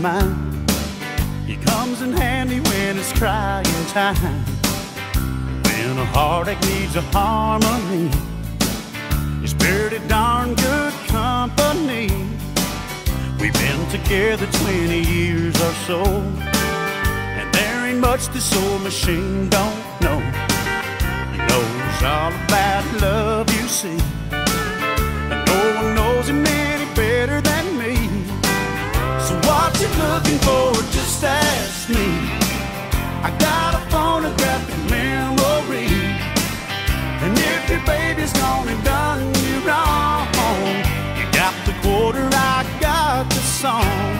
mine. He comes in handy when it's crying time. When a heartache needs a harmony, he's pretty darn good company. We've been together 20 years or so, and there ain't much this old machine don't know. He knows all about love, you see, looking for? Just ask me. I got a phonographic memory, and if your baby's gone and done you wrong, you got the quarter, I got the song.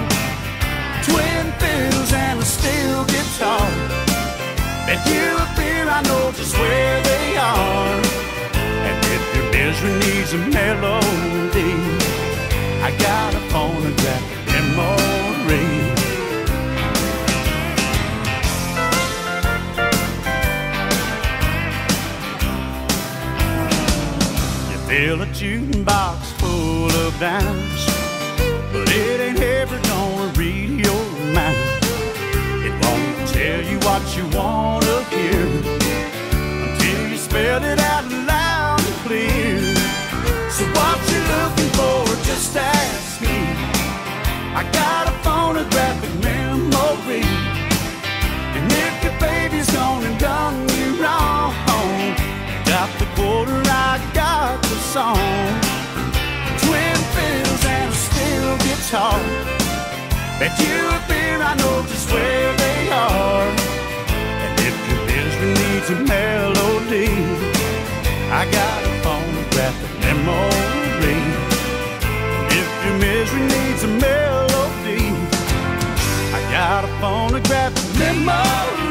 Twin fiddles and a steel guitar. Bet you a beer, I know just where they are. And if your misery needs a melody, I got a phonographic fill a jukebox full of dimes, but it ain't ever gonna song. Twin fiddles and a steel guitar. Bet you a beer, I know just where they are. And if your misery needs a melody, I got a phonographic memory. If your misery needs a melody, I got a phonographic memory.